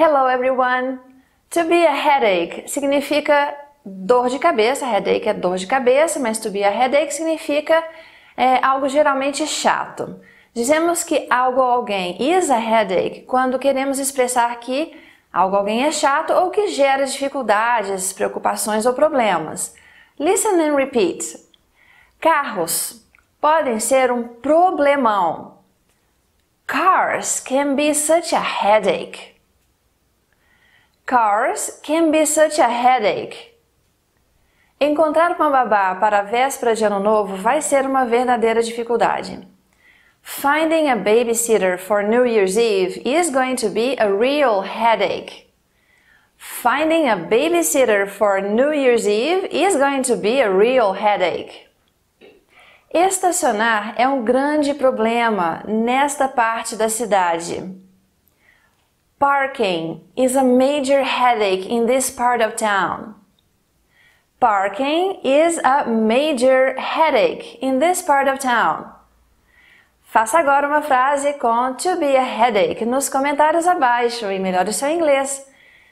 Hello everyone! To be a headache significa dor de cabeça, headache é dor de cabeça, mas to be a headache significa é, algo geralmente chato. Dizemos que algo ou alguém is a headache quando queremos expressar que algo ou alguém é chato ou que gera dificuldades, preocupações ou problemas. Listen and repeat. Carros podem ser um problemão. Cars can be such a headache. Cars can be such a headache. Encontrar uma babá para a véspera de ano novo vai ser uma verdadeira dificuldade. Finding a babysitter for New Year's Eve is going to be a real headache. Finding a babysitter for New Year's Eve is going to be a real headache. Estacionar é um grande problema nesta parte da cidade. Parking is a major headache in this part of town. Parking is a major headache in this part of town. Faça agora uma frase com to be a headache nos comentários abaixo e melhore o seu inglês.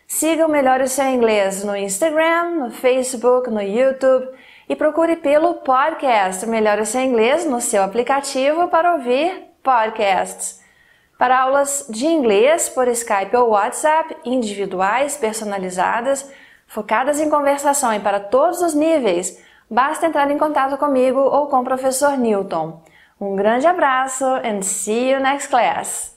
Siga o Melhore o Seu Inglês no Instagram, no Facebook, no YouTube e procure pelo podcast Melhore o Seu Inglês no seu aplicativo para ouvir podcasts. Para aulas de inglês por Skype ou WhatsApp, individuais, personalizadas, focadas em conversação e para todos os níveis, basta entrar em contato comigo ou com o professor Newton. Um grande abraço and see you next class!